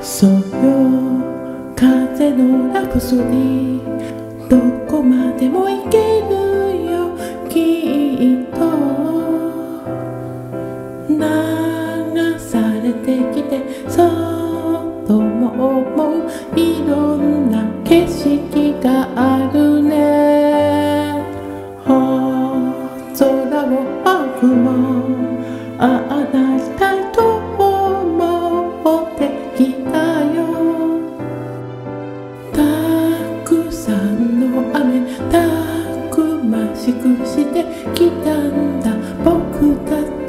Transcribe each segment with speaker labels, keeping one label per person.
Speaker 1: そよ風のラプソディどこまでも行けるよ。きっと流されてきてそっとも思う。いろんな景色があるね。空を青くもああなた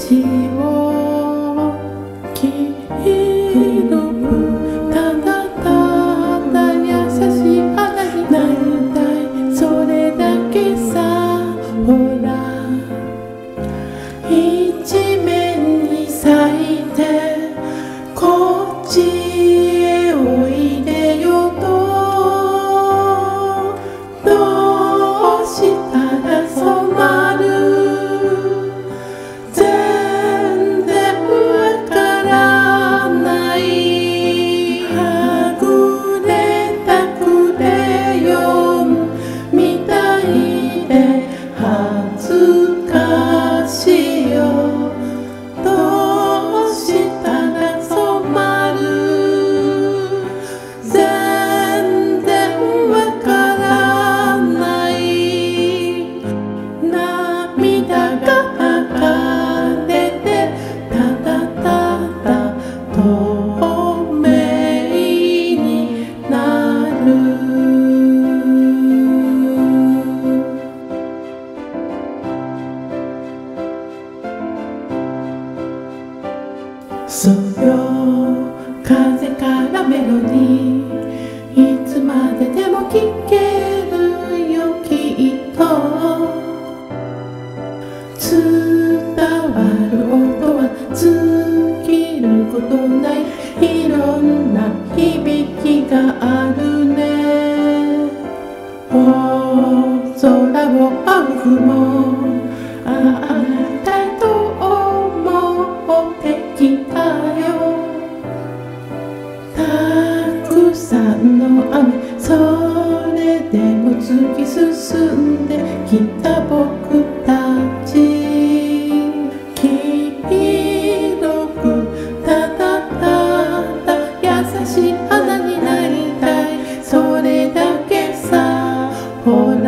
Speaker 1: たちそよ風からメロディーいつまででも聴けるよきっと伝わる音は尽きることないいろんな響きがあるねお空を青くもああ進んできた僕たち。黄色くただただ優しい花になりたい。それだけさほら。